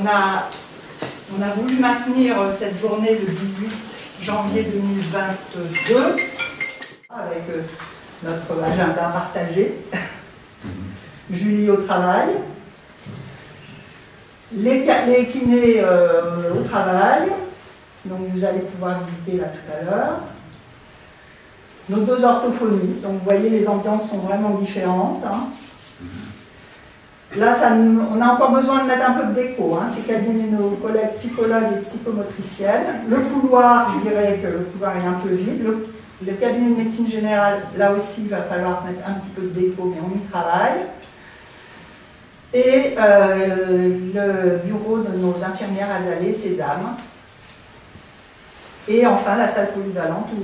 on a, on a voulu maintenir cette journée le 18 janvier 2022 avec euh, notre agenda partagé. Julie au travail, les, les kinés euh, au travail, donc vous allez pouvoir visiter là tout à l'heure. Nos deux orthophonistes, donc vous voyez les ambiances sont vraiment différentes. Hein. Là, on a encore besoin de mettre un peu de déco, hein, c'est cabinet nos collègues psychologues et psychomotriciennes. Le couloir, je dirais que le couloir est un peu vide. Le, cabinet de médecine générale, là aussi, il va falloir mettre un petit peu de déco, mais on y travaille. Et euh, le bureau de nos infirmières Azalée, Sésame. Et enfin, la salle polyvalente où,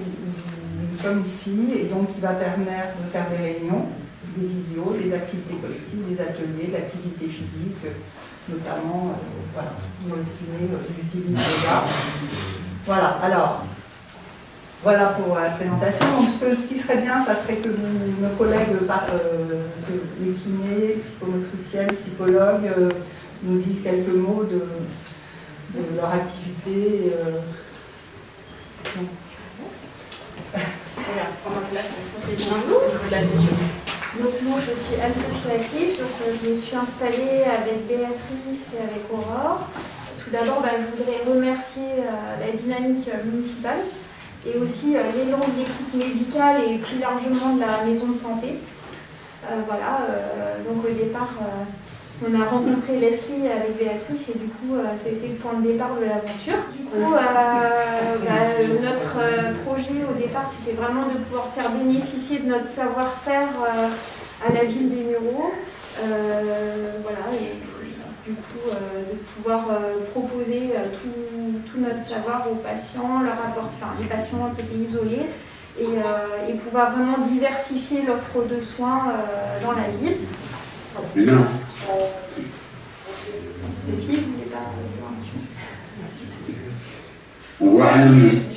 nous sommes ici, et donc qui va permettre de faire des réunions des visios, des activités collectives, des ateliers, d'activités physiques, notamment, euh, voilà, kiné l'utilise déjà. Voilà, alors, voilà pour la présentation. Donc, ce, qui serait bien, ça serait que nos collègues, euh, les kinés, psychomotriciennes, psychologues, euh, nous disent quelques mots de, leur activité. Euh. Voilà, place, donc moi je suis Anne-Sophie Lacliche, donc euh, je me suis installée avec Béatrice et avec Aurore. Tout d'abord, bah, je voudrais remercier euh, la dynamique municipale et aussi euh, l'élan de l'équipe médicale et plus largement de la maison de santé. voilà, donc au départ, on a rencontré Leslie avec Béatrice et du coup, a été le point de départ de l'aventure. Du coup, bah, notre projet au départ, c'était vraiment de pouvoir faire bénéficier de notre savoir-faire à la ville des Mureaux. Euh, voilà, et du coup, euh, de pouvoir euh, proposer tout, notre savoir aux patients, leur apporter, enfin, les patients qui étaient isolés, et, pouvoir vraiment diversifier l'offre de soins dans la ville. Bien.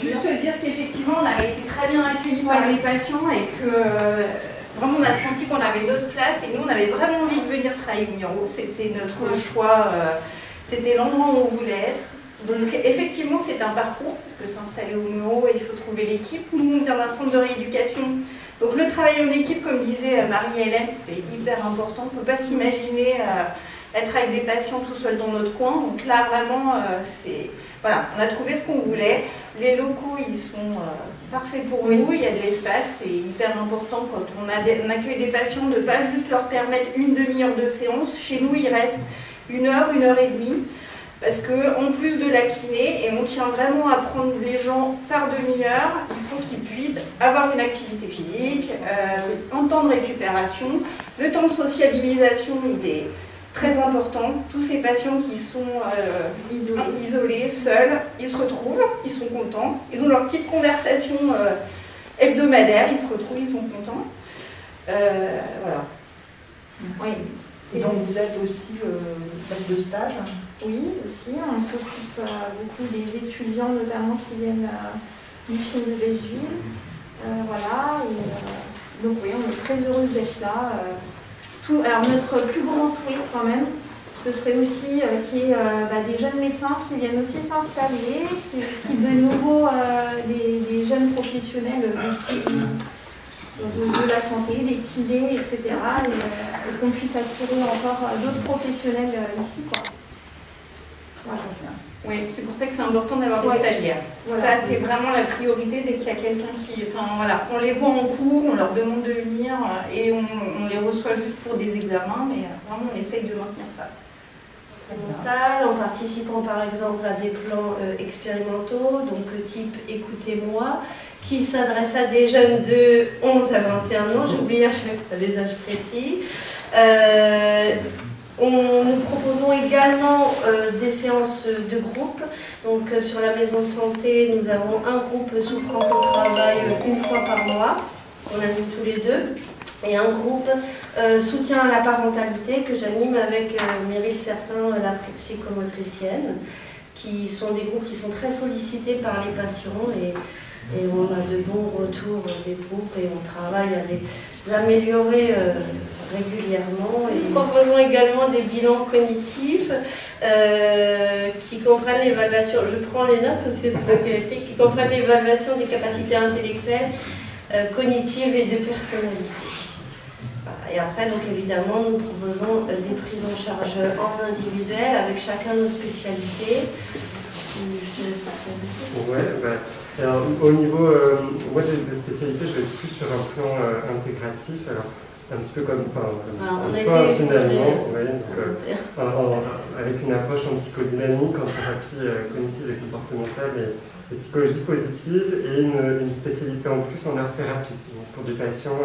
Juste dire qu'effectivement, on a été très bien accueillis par les patients et que Vraiment, on a senti qu'on avait notre place et nous, on avait vraiment envie de venir travailler au Miro. C'était notre choix, euh, c'était l'endroit où on voulait être. Donc, effectivement, c'est un parcours, parce que s'installer au Miro, il faut trouver l'équipe. Nous, on vient d'un centre de rééducation. Donc, le travail en équipe, comme disait euh, Marie-Hélène, c'est hyper important. On ne peut pas s'imaginer euh, être avec des patients tout seul dans notre coin. Donc, là, vraiment, c'est. Voilà, on a trouvé ce qu'on voulait. Les locaux, ils sont parfait pour nous, il y a de l'espace, c'est hyper important quand on, a accueille des patients de ne pas juste leur permettre une demi-heure de séance. Chez nous, il reste une heure, une heure et demie, parce qu'en plus de la kiné, et on tient vraiment à prendre les gens par demi-heure, qu'ils puissent avoir une activité physique, euh, un temps de récupération, le temps de sociabilisation, il est très important. Tous ces patients qui sont euh, isolés. seuls, ils se retrouvent, ils sont contents, ils ont leur petite conversation euh, hebdomadaire, ils se retrouvent, ils sont contents. Euh, voilà. Oui. Et donc vous êtes aussi de stage Oui, aussi. On s'occupe beaucoup des étudiants notamment qui viennent film de Belleville. voilà. donc oui, on est très heureuse d'être là alors notre plus grand souhait quand même, ce serait aussi euh, qu'il y ait euh, bah, des jeunes médecins qui viennent aussi s'installer, qu'il y ait aussi de nouveau euh, des, jeunes professionnels de, la santé, des kinés, etc. Et, qu'on puisse attirer encore d'autres professionnels ici. Quoi. Oui, c'est pour ça que c'est important d'avoir des stagiaires. Voilà. c'est vraiment la priorité dès qu'il y a quelqu'un qui. Enfin voilà, on les voit en cours, on leur demande de venir euh, et on, les reçoit juste pour des examens, mais euh, vraiment on essaye de maintenir ça. en participant par exemple à des plans euh, expérimentaux, donc type Écoutez-moi, qui s'adresse à des jeunes de 11 à 21 ans, j'ai oublié à chaque fois des âges précis. On, nous proposons également euh, des séances de groupe. Donc euh, sur la maison de santé, nous avons un groupe souffrance au travail euh, une fois par mois. On anime tous les deux. Et un groupe soutien à la parentalité que j'anime avec Meryl Certain, la psychomotricienne, qui sont des groupes qui sont très sollicités par les patients et, et on a de bons retours des groupes et on travaille à les améliorer régulièrement. Et nous proposons également des bilans cognitifs qui comprennent l'évaluation, je prends les notes parce que c'est pas écrit, qui comprennent l'évaluation des capacités intellectuelles, cognitives et de personnalité. Et après, donc évidemment, nous proposons des prises en charge en individuel avec chacun nos spécialités. Ouais, bah, alors, au niveau euh, moi, des, spécialités, je vais être plus sur un plan euh, intégratif. Alors, un petit peu comme, enfin, comme alors, finalement, euh, avec une approche en psychodynamique, en thérapie cognitive et comportementale et, psychologie positive, et une, spécialité en plus en art thérapie, pour des patients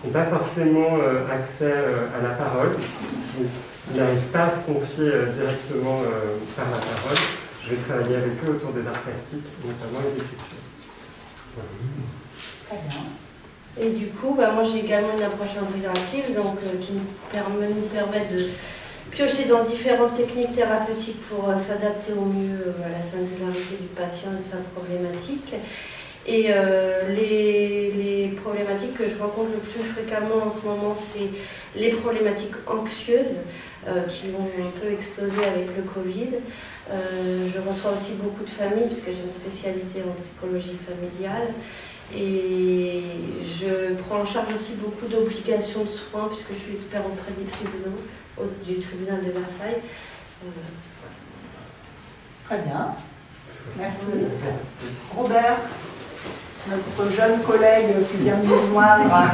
qui n'ont pas forcément accès à la parole, qui n'arrivent pas à se confier directement par la parole je vais travailler avec eux autour des arts plastiques, notamment les écritures. Très bien. Et du coup, bah, moi j'ai également une approche intégrative donc, euh, qui nous permet, de piocher dans différentes techniques thérapeutiques pour euh, s'adapter au mieux euh, à la singularité du patient et de sa problématique. Et les, problématiques que je rencontre le plus fréquemment en ce moment, c'est les problématiques anxieuses qui vont un peu exploser avec le Covid. Euh, je reçois aussi beaucoup de familles, puisque j'ai une spécialité en psychologie familiale. Et je prends en charge aussi beaucoup d'obligations de soins, puisque je suis expert auprès des tribunaux, du tribunal de Versailles. Euh, Très bien. Merci. Robert, notre jeune collègue qui vient de nous joindre.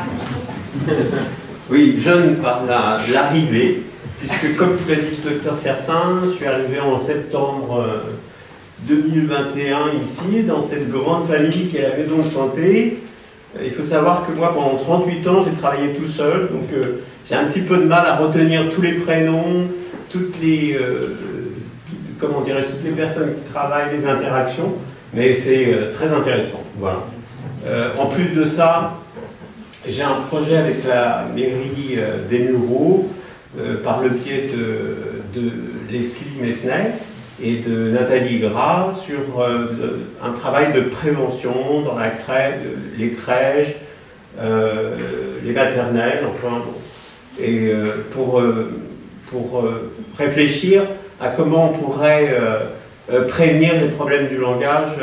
Oui, jeune par l'arrivée puisque comme l'a dit le docteur Certain, je suis arrivé en septembre 2021 euh, ici, dans cette grande famille qui est la maison de santé. Euh, il faut savoir que moi, pendant 38 ans, j'ai travaillé tout seul, donc euh, j'ai un petit peu de mal à retenir tous les prénoms, toutes les, comment dirais toutes les personnes qui travaillent, les interactions, mais c'est très intéressant. Voilà. en plus de ça, j'ai un projet avec la mairie des Mureaux par le biais de, Leslie Mesnay et de Nathalie Gras sur euh, un travail de prévention dans la crèche, les crèches, euh, les maternelles, enfin, et pour, pour réfléchir à comment on pourrait prévenir les problèmes du langage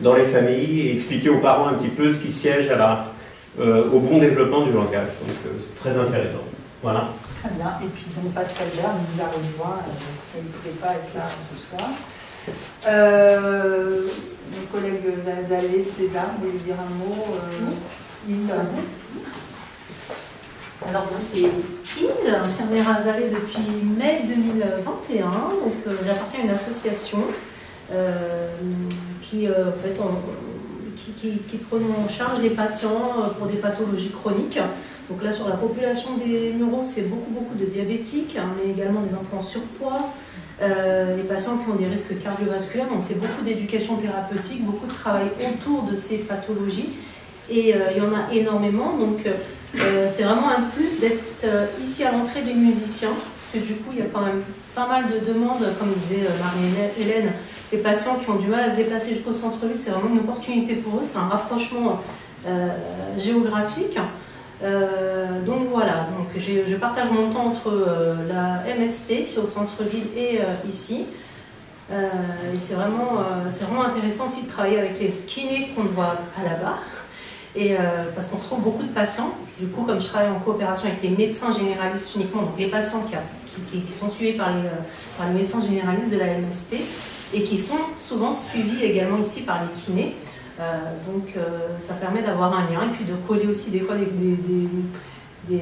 dans les familles et expliquer aux parents un petit peu ce qui siège à la, au bon développement du langage. Donc c'est très intéressant. Voilà. Très bien. Et puis donc Pascal nous a rejoint, elle ne pouvait pas être là ce soir. Euh, mon collègue Nazalé de César, vous voulez dire un mot euh, Alors moi c'est Inde, infirmière Azalée depuis mai 2021. Donc euh, j'appartiens à une association euh, qui, en fait, qui, qui, prend en charge les patients pour des pathologies chroniques. Donc là, sur la population des neuros, c'est beaucoup, beaucoup de diabétiques, hein, mais également des enfants en surpoids, euh, les patients qui ont des risques cardiovasculaires. Donc c'est beaucoup d'éducation thérapeutique, beaucoup de travail autour de ces pathologies. Et euh, il y en a énormément. Donc euh, c'est vraiment un plus d'être ici à l'entrée des musiciens, parce que du coup, il y a quand même pas mal de demandes, comme disait Marie-Hélène, les patients qui ont du mal à se déplacer jusqu'au centre-ville, c'est vraiment une opportunité pour eux, c'est un rapprochement géographique. Euh, donc voilà, donc je partage mon temps entre euh, la MSP au centre-ville et euh, ici. et c'est vraiment, vraiment intéressant aussi de travailler avec les skinny qu'on voit à la barre. Et parce qu'on retrouve beaucoup de patients. Du coup, comme je travaille en coopération avec les médecins généralistes uniquement, donc les patients qui, sont suivis par les médecins généralistes de la MSP et qui sont souvent suivis également ici par les kinés. Euh, donc euh, ça permet d'avoir un lien et puis de coller aussi des fois des, des,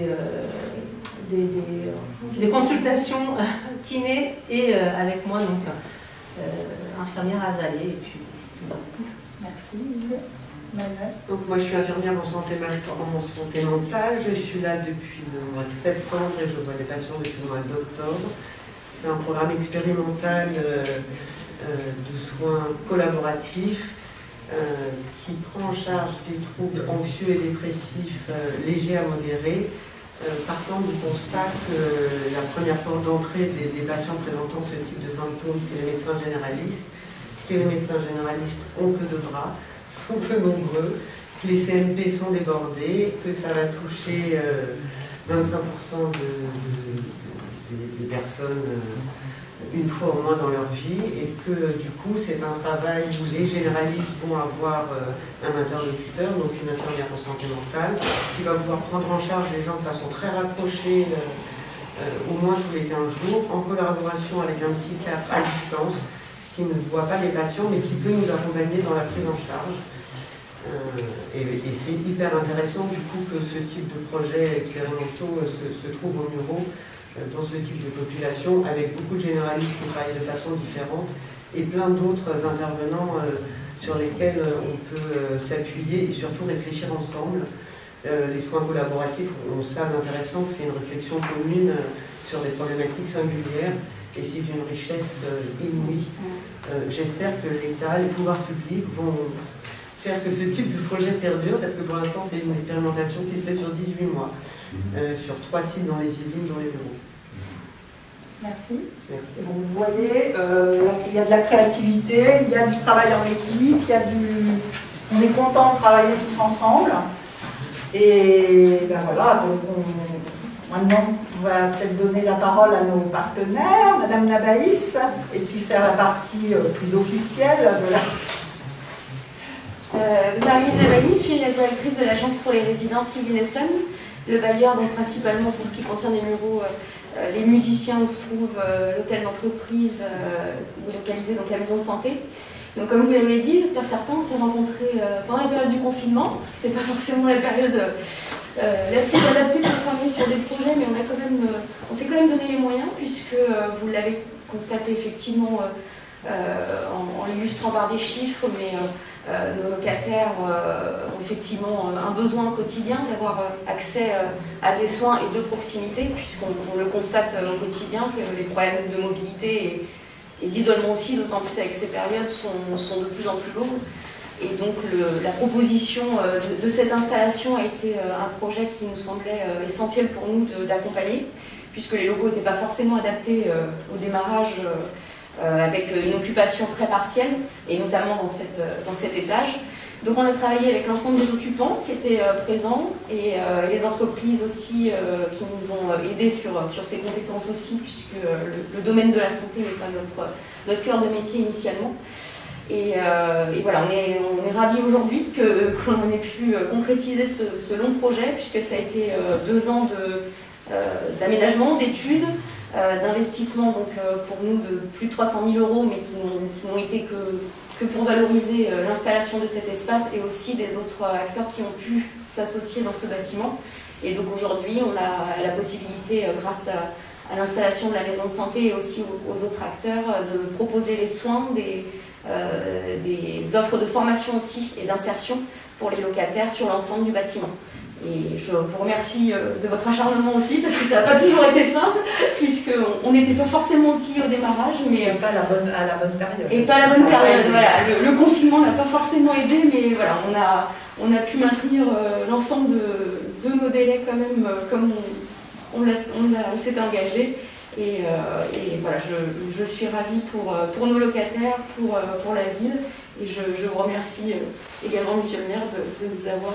des, consultations kiné et euh, avec moi donc infirmière Azalée et puis merci donc moi je suis infirmière en santé, en santé mentale, je suis là depuis le mois de septembre et je vois des patients depuis le mois d'octobre. C'est un programme expérimental de soins collaboratifs. euh, qui prend en charge des troubles anxieux et dépressifs euh, légers à modérés, euh, partant du constat que la première porte d'entrée des, patients présentant ce type de symptômes, c'est les médecins généralistes, que les médecins généralistes ont que de bras, sont peu nombreux, que les CNP sont débordés, que ça va toucher 25% des personnes une fois au moins dans leur vie et que du coup c'est un travail où les généralistes vont avoir un interlocuteur, donc une infirmière en santé mentale, qui va pouvoir prendre en charge les gens de façon très rapprochée, au moins tous les 15 jours, en collaboration avec un psychiatre à distance qui ne voit pas les patients mais qui peut nous accompagner dans la prise en charge. Euh, et, c'est hyper intéressant du coup que ce type de projet expérimentaux euh, se, trouve au Muro euh, dans ce type de population avec beaucoup de généralistes qui travaillent de façon différente et plein d'autres intervenants sur lesquels on peut s'appuyer et surtout réfléchir ensemble. les soins collaboratifs ont ça d'intéressant que c'est une réflexion commune sur des problématiques singulières et c'est d'une richesse inouïe. J'espère que l'État, les pouvoirs publics vont faire que ce type de projet perdure, parce que pour l'instant, c'est une expérimentation qui se fait sur 18 mois. Euh, sur trois sites dans les Yvelines, dans les bureaux. Merci. Merci. vous voyez, euh, il y a de la créativité, il y a du travail en équipe, il y a du... on est content de travailler tous ensemble. Et ben voilà, donc maintenant, on va peut-être donner la parole à nos partenaires, Madame Nabaïs, et puis faire la partie euh, plus officielle de la euh, Marie je suis la directrice de l'agence pour les résidences Yvinesson, le bailleur donc principalement pour ce qui concerne les mureaux, euh, euh, les musiciens où se trouve euh, l'hôtel d'entreprise localisé donc la maison de santé. Donc comme vous l'avez dit, docteur Certain, on s'est rencontrés pendant la période du confinement. Ce n'était pas forcément la période la plus adaptée pour travailler sur des projets, mais on, a quand même, on s'est quand même donné les moyens puisque vous l'avez constaté effectivement en, en l'illustrant par des chiffres, mais nos locataires euh, ont effectivement euh, un besoin quotidien d'avoir accès à des soins et de proximité, puisqu'on le constate au quotidien que les problèmes de mobilité et, d'isolement aussi, d'autant plus avec ces périodes, sont, de plus en plus lourds. Et donc la proposition de, cette installation a été un projet qui nous semblait essentiel pour nous d'accompagner, puisque les locaux n'étaient pas forcément adaptés au démarrage euh, avec une occupation très partielle, et notamment dans, cette, euh, dans cet étage. Donc on a travaillé avec l'ensemble des occupants qui étaient euh, présents et les entreprises aussi qui nous ont aidés sur, sur ces compétences aussi, puisque le, domaine de la santé n'est pas notre, notre cœur de métier initialement. Et, voilà, on est, on est ravis aujourd'hui qu'on ait pu concrétiser ce, long projet, puisque ça a été deux ans d'aménagement, d'études, d'investissement donc, euh, pour nous de plus de 300 000 euros, mais qui n'ont été que, que, pour valoriser euh, l'installation de cet espace et aussi des autres acteurs qui ont pu s'associer dans ce bâtiment. Et donc aujourd'hui, on a la possibilité, grâce à, l'installation de la maison de santé et aussi aux, autres acteurs, de proposer les soins, des, des offres de formation aussi et d'insertion pour les locataires sur l'ensemble du bâtiment. Et je vous remercie euh, de votre acharnement aussi, parce que ça n'a pas toujours été simple, puisqu'on n'était pas forcément petit au démarrage, mais... pas à la bonne, à la bonne période. Et pas à la bonne période, voilà. Le, confinement n'a pas forcément aidé, mais voilà, on a, on a pu maintenir euh, l'ensemble de, de, nos délais quand même, euh, comme on, on, s'est engagé. Et, voilà, je, je, suis ravie pour, pour nos locataires, pour, pour la ville, et je, je vous remercie également, Monsieur le maire, de, de nous avoir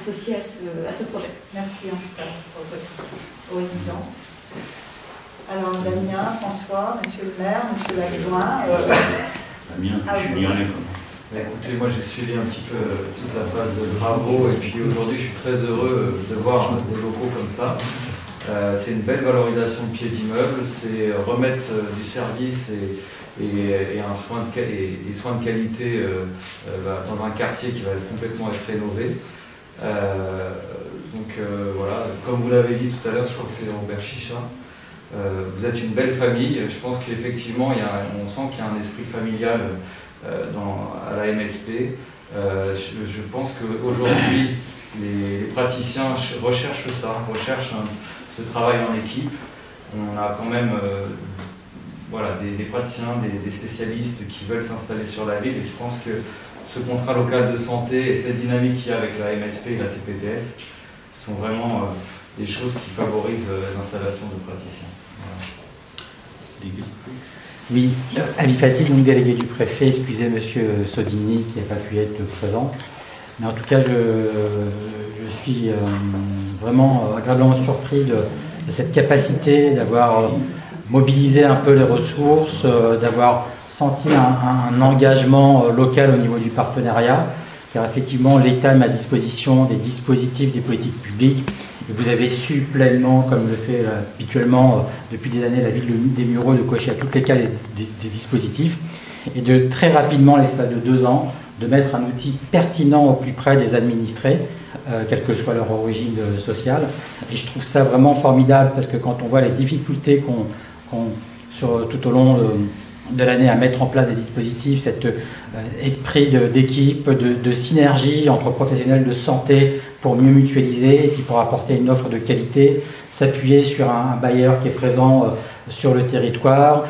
associés à ce, à ce projet. Merci en tout cas pour votre résidence. Alors Damien, François, Monsieur le maire, Monsieur l'adjoint. Euh... Damien, ah, je suis bah, Écoutez, moi j'ai suivi un petit peu euh, toute la phase de travaux et puis aujourd'hui je suis très heureux euh, de voir des locaux comme ça. Euh, c'est une belle valorisation de pied d'immeuble, c'est remettre du service et, et, un soin de, et des soins de qualité bah, dans un quartier qui va complètement être rénové. Euh, donc euh, voilà, comme vous l'avez dit tout à l'heure, je crois que c'est Robert Chicha. Euh, vous êtes une belle famille. Je pense qu'effectivement, on sent qu'il y a un esprit familial à la MSP. Je, pense qu'aujourd'hui, les, praticiens recherchent ça, recherchent ce travail en équipe. On a quand même voilà, des, praticiens, des, spécialistes qui veulent s'installer sur la ville et je pense que ce contrat local de santé et cette dynamique qu'il y a avec la MSP et la CPTS sont vraiment euh, des choses qui favorisent euh, l'installation de praticiens. Oui, Ali Fatih, donc délégué du préfet, excusez Monsieur Sodini qui n'a pas pu être présent. Mais en tout cas, je, je suis vraiment agréablement surpris de, cette capacité d'avoir mobilisé un peu les ressources, d'avoir senti un, engagement local au niveau du partenariat, car effectivement l'État met à disposition des dispositifs, des politiques publiques, et vous avez su pleinement, comme le fait habituellement depuis des années la ville des Mureaux, de cocher à toutes les cas des, dispositifs, et de très rapidement, l'espace de deux ans, de mettre un outil pertinent au plus près des administrés, euh, quelle que soit leur origine euh, sociale. Et je trouve ça vraiment formidable parce que quand on voit les difficultés qu'on, tout au long de, l'année à mettre en place des dispositifs, cet euh, esprit d'équipe, de, synergie entre professionnels de santé pour mieux mutualiser et puis pour apporter une offre de qualité, s'appuyer sur un, bailleur qui est présent sur le territoire,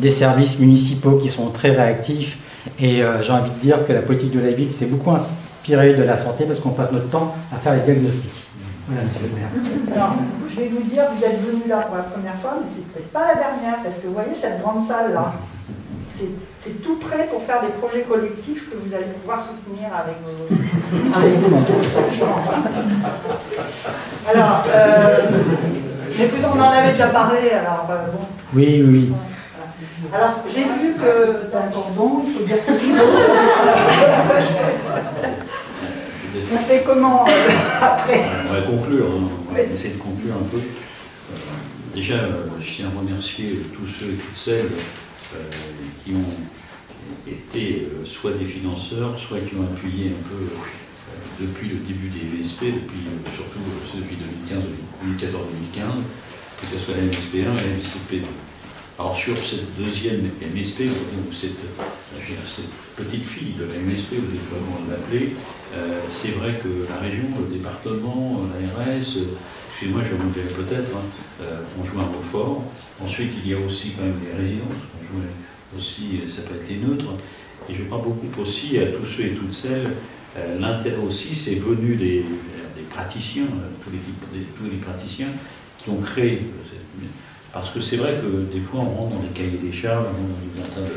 des services municipaux qui sont très réactifs et euh, j'ai envie de dire que la politique de la ville s'est beaucoup inspirée de la santé parce qu'on passe notre temps à faire les diagnostics. Le. Alors, je vais vous dire, vous êtes venu là pour la première fois, mais c'est peut-être pas la dernière, parce que vous voyez cette grande salle là, c'est tout prêt pour faire des projets collectifs que vous allez pouvoir soutenir avec vos, avec vos Alors, euh, mais vous en avez déjà parlé, alors euh, bon. Oui, oui. Alors, j'ai vu que as un cordon, il faut dire que On fait comment euh, après On va conclure, hein. on va essayer de conclure un peu. Euh, déjà, euh, je tiens à remercier tous ceux et toutes celles qui ont été soit des financeurs, soit qui ont appuyé un peu depuis le début des MSP, depuis, surtout depuis 2014-2015, que ce soit la MSP1 et la MSP2. Alors sur cette deuxième MSP, cette, cette petite fille de la MSP, vous êtes vraiment l'appeler, euh, c'est vrai que la région, le département, l'ARS, excusez-moi je vais peut-être, hein, euh, on joue un rôle fort. Ensuite il y a aussi quand même les résidences, on joue aussi, ça peut être neutre. Et je crois beaucoup aussi à tous ceux et toutes celles, euh, l'intérêt aussi c'est venu des, praticiens, tous les, tous les praticiens qui ont créé parce que c'est vrai que des fois, on rentre dans les cahiers des charges, on rentre dans un tas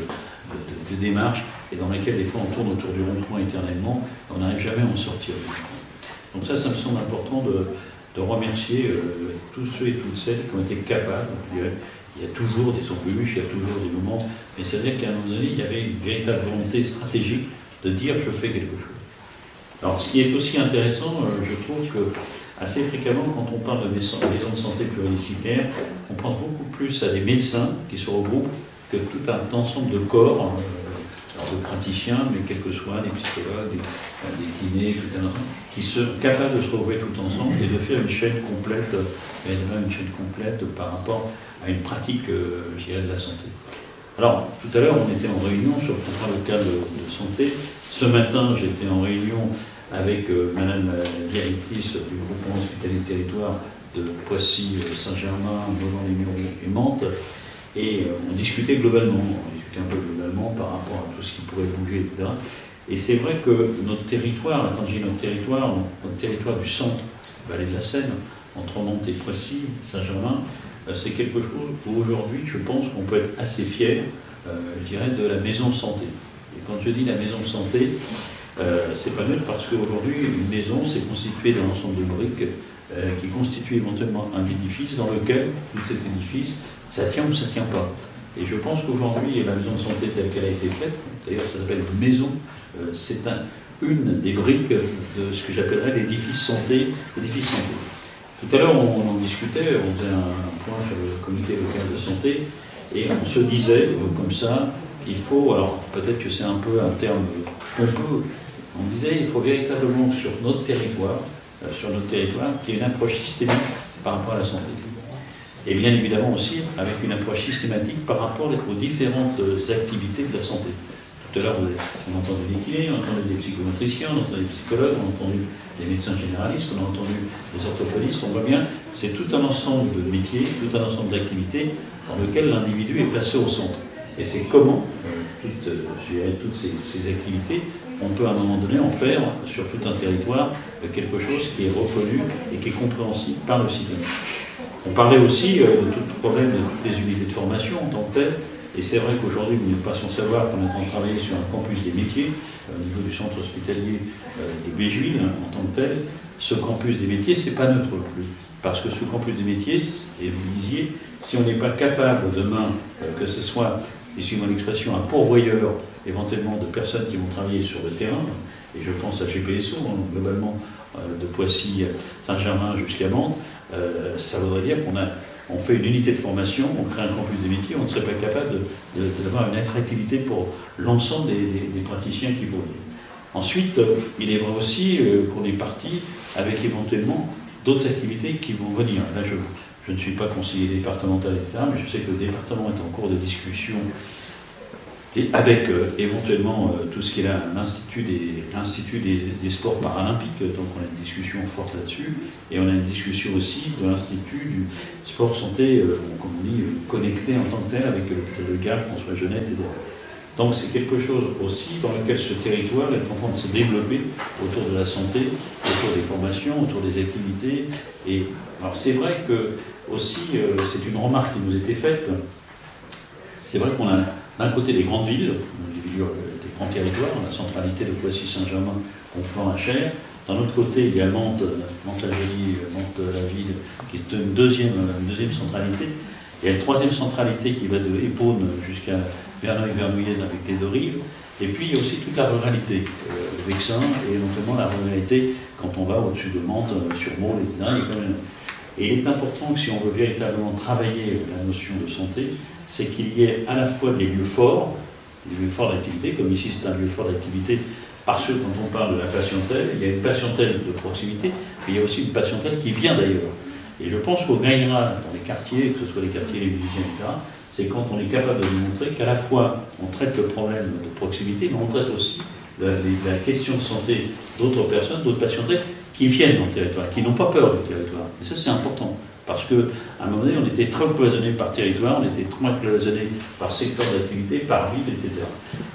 de, démarches, et dans lesquelles des fois on tourne autour du rond-point éternellement, on n'arrive jamais à en sortir. Donc ça, ça me semble important de, remercier euh, tous ceux et toutes celles qui ont été capables. Il y a toujours des embûches, il y a toujours des moments, mais c'est-à-dire qu'à un moment donné, il y avait une véritable volonté stratégique de dire je fais quelque chose. Alors, ce qui est aussi intéressant, euh, je trouve que assez fréquemment, quand on parle de maisons de santé pluridisciplinaires, on pense beaucoup plus à des médecins qui se regroupent que tout un ensemble de corps, euh, de praticiens, mais quels que soient, des psychologues, des, euh, kinés, tout qui sont capables de se retrouver tout ensemble et de faire une chaîne complète, une chaîne complète par rapport à une pratique, je dirais, de la santé. Alors, tout à l'heure, on était en réunion sur le contrat local de santé. Ce matin, j'étais en réunion avec euh, Madame la directrice du groupement hospitalier territoire de Poissy, euh, Saint-Germain, Beaumont-les-Mureaux et Mantes, et euh, on discutait globalement, on discutait un peu globalement par rapport à tout ce qui pourrait bouger, etc. Et c'est vrai que notre territoire, quand j'ai notre territoire, notre territoire du centre, vallée de la Seine, entre Mantes et Poissy, Saint-Germain, c'est quelque chose où aujourd'hui, je pense qu'on peut être assez fier, je dirais, de la maison santé. Et quand je dis la maison santé, euh, c'est pas neutre parce qu'aujourd'hui, une maison, c'est constitué d'un ensemble de briques euh, qui constitue éventuellement un édifice dans lequel, tout cet édifice, ça tient ou ça tient pas. Et je pense qu'aujourd'hui, la maison de santé telle qu'elle a été faite, d'ailleurs ça s'appelle maison, euh, c'est une des briques de ce que j'appellerais l'édifice santé, l'édifice santé. Tout à l'heure, on, en discutait, on faisait un, point sur le comité local de santé, et on se disait, comme ça, il faut, alors peut-être que c'est un peu un terme pompeux, on disait il faut véritablement sur notre territoire, euh, sur notre territoire, qu'il y ait une approche systémique par rapport à la santé. Et bien évidemment aussi avec une approche systématique par rapport aux différentes activités de la santé. Tout à l'heure, on a entendu des kinés, on a entendu des psychomotriciens, on a entendu des psychologues, on a entendu des médecins généralistes, on a entendu des orthophonistes. On voit bien, c'est tout un ensemble de métiers, tout un ensemble d'activités dans lequel l'individu est placé au centre. Et c'est comment euh, toutes, euh, toutes ces activités on peut à un moment donné en faire sur tout un territoire quelque chose qui est reconnu et qui est compréhensible par le citoyen. On parlait aussi euh, de tout problème de toutes les unités de formation en tant que telles. Et c'est vrai qu'aujourd'hui, vous n'êtes pas sans savoir qu'on est en train de travailler sur un campus des métiers au niveau du centre hospitalier des Béjuines hein, en tant que tel. Ce campus des métiers, c'est pas neutre plus. Parce que ce campus des métiers, et vous le disiez, si on n'est pas capable demain, que ce soit, excusez-moi l'expression, un pourvoyeur éventuellement de personnes qui vont travailler sur le terrain, et je pense à GPSO, hein, globalement, de Poissy, Saint-Germain jusqu'à Mantes, euh, ça voudrait dire qu'on a, on fait une unité de formation, on crée un campus des métiers, on ne serait pas capable d'avoir une attractivité pour l'ensemble des, praticiens qui vont Ensuite, euh, il est vrai aussi euh, qu'on est parti avec éventuellement d'autres activités qui vont venir. Là, je, je ne suis pas conseiller départemental, etc., mais je sais que le département est en cours de discussion avec euh, éventuellement euh, tout ce qui est l'Institut des, sports paralympiques, donc on a une discussion forte là-dessus, et on a une discussion aussi de l'Institut du sport santé, euh, comme on dit, connecté en tant que tel avec le Gall, François Jeannette, etc. Donc c'est quelque chose aussi dans lequel ce territoire est en train de se développer autour de la santé, autour des formations, autour des activités. Et alors c'est vrai que aussi, c'est une remarque qui nous était faite, c'est vrai qu'on a d'un côté des grandes villes, des, grands territoires, la centralité de Poissy-Saint-Germain, Conflans, Cher. D'un autre côté, il y a Mantes, Mantes-la-Jolie, Mantes-la-Ville, qui est une deuxième, deuxième centralité. Il y a une troisième centralité qui va de Épône jusqu'à Verneuil-Vernouillet avec les deux rives. Et puis aussi toute la ruralité, euh, Vexin, et notamment la ruralité quand on va au-dessus de Mantes, euh, sur Maule, etc. Et il est important que si on veut véritablement travailler la notion de santé, c'est qu'il y ait à la fois des lieux forts, des lieux forts d'activité, comme ici c'est un lieu fort d'activité, parce que quand on parle de la patientèle, il y a une patientèle de proximité, mais il y a aussi une patientèle qui vient d'ailleurs. Et je pense qu'on gagnera dans les quartiers, que ce soit les quartiers, les musiciens, etc., c'est quand on est capable de montrer qu'à la fois on traite le problème de proximité, mais on traite aussi la, question de santé d'autres personnes, d'autres patientèles qui viennent dans le territoire, qui n'ont pas peur du territoire. Et ça, c'est important. Parce qu'à un moment donné, on était trop cloisonné par territoire, on était trop cloisonné par secteur d'activité, par ville, etc.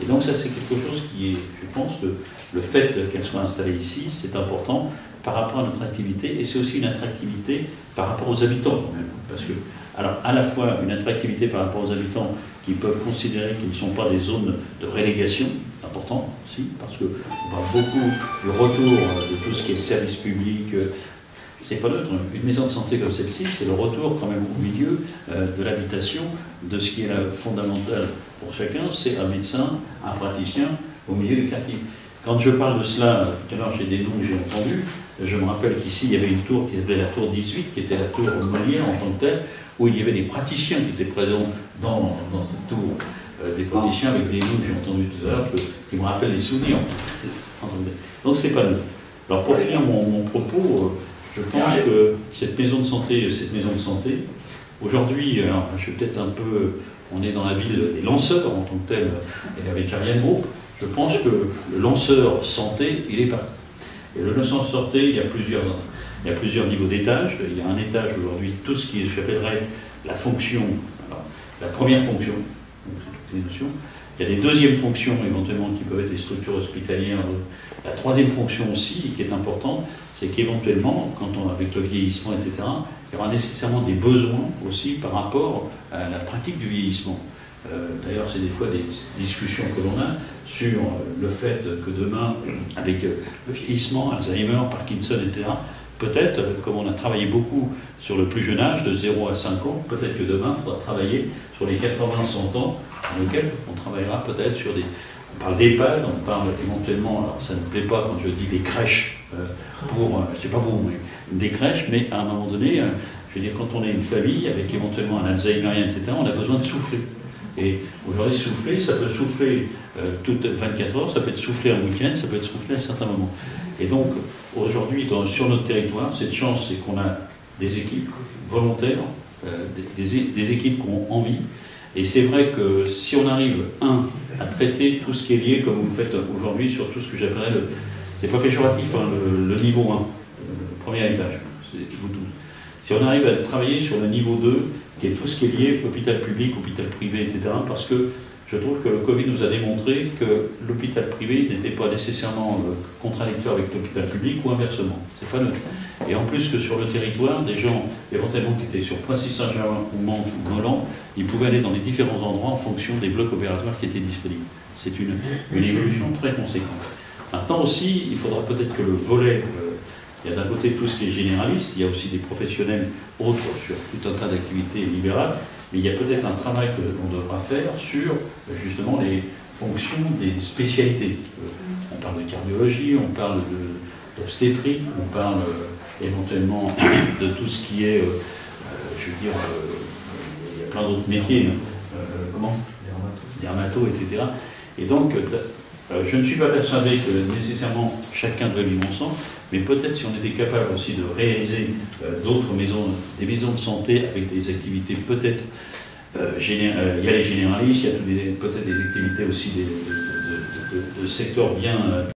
Et donc ça, c'est quelque chose qui est, je pense, le, fait qu'elle soit installée ici, c'est important par rapport à notre activité, et c'est aussi une attractivité par rapport aux habitants quand même. Parce que, alors, à la fois une attractivité par rapport aux habitants qui peuvent considérer qu'ils ne sont pas des zones de relégation, important aussi, parce qu'on parle beaucoup du retour de tout ce qui est service public, c'est pas neutre. Une maison de santé comme celle-ci, c'est le retour quand même au milieu euh, de l'habitation, de ce qui est fondamental pour chacun, c'est un médecin, un praticien au milieu du quartier. Quand je parle de cela, tout à l'heure j'ai des noms que j'ai entendus, je me rappelle qu'ici il y avait une tour qui s'appelait la tour 18, qui était la tour malienne en tant que telle, où il y avait des praticiens qui étaient présents dans, cette tour, euh, des praticiens avec des noms que j'ai entendus tout à l'heure, qui me rappellent des souvenirs. Donc c'est pas nous. Alors pour finir mon, propos, euh, je pense que cette maison de santé, cette maison de santé, aujourd'hui, je suis peut-être un peu, on est dans la ville des lanceurs en tant que tel, et avec Ariane Group, je pense que le lanceur santé, il est parti. Et le lanceur santé, il y a plusieurs, il y a plusieurs niveaux d'étage. Il y a un étage aujourd'hui, tout ce qui s'appellerait la fonction, la première fonction, Il y a des deuxièmes fonctions éventuellement qui peuvent être des structures hospitalières. La troisième fonction aussi, qui est importante, c'est qu'éventuellement, quand on, avec le vieillissement, etc., il y aura nécessairement des besoins aussi par rapport à la pratique du vieillissement. Euh, d'ailleurs, c'est des fois des discussions que l'on a sur euh, le fait que demain, avec euh, le vieillissement, Alzheimer, Parkinson, etc., peut-être, comme on a travaillé beaucoup sur le plus jeune âge, de 0 à 5 ans, peut-être que demain, il faudra travailler sur les 80-100 ans, dans lesquels on travaillera peut-être sur des... On parle d'EHPAD, on parle éventuellement, alors ça ne me plaît pas quand je dis des crèches, euh, pour, euh, c'est pas bon, mais des crèches, mais à un moment donné, euh, je veux dire, quand on est une famille avec éventuellement un Alzheimer, etc., on a besoin de souffler. Et aujourd'hui, souffler, ça peut souffler toutes 24 heures, ça peut être souffler un week-end, ça peut être souffler à certains moments. Et donc, aujourd'hui, sur notre territoire, cette chance, c'est qu'on a des équipes volontaires, des, équipes qui ont envie. Et c'est vrai que si on arrive, un, à traiter tout ce qui est lié, comme vous le faites aujourd'hui, sur tout ce que j'appellerais le, c'est pas péjoratif, hein, le, niveau 1, le premier étage, c'est vous tous. Si on arrive à travailler sur le niveau 2, qui est tout ce qui est lié hôpital public, hôpital privé, etc., parce que je trouve que le Covid nous a démontré que l'hôpital privé n'était pas nécessairement euh, contradictoire avec l'hôpital public ou inversement. C'est neutre. Et en plus que sur le territoire, des gens éventuellement qui étaient sur Poissy-Saint-Germain ou Mantes ou Nolan, ils pouvaient aller dans les différents endroits en fonction des blocs opératoires qui étaient disponibles. C'est une, une évolution très conséquente. Maintenant aussi, il faudra peut-être que le volet, euh, il y a d'un côté tout ce qui est généraliste, il y a aussi des professionnels autres sur tout un tas d'activités libérales, mais il y a peut-être un travail que l'on devra faire sur euh, justement les fonctions des spécialités. Euh, on parle de cardiologie, on parle d'obstétrique, on parle éventuellement de tout ce qui est, je veux dire, il y a plein d'autres métiers, hein. comment? Dermato, etc. Et donc, euh, je ne suis pas persuadé que nécessairement chacun doit vivre ensemble, mais peut-être si on était capable aussi de réaliser euh, d'autres maisons, des maisons de santé avec des activités peut-être, euh, il y a les généralistes, il y a peut-être des activités aussi de, de secteurs bien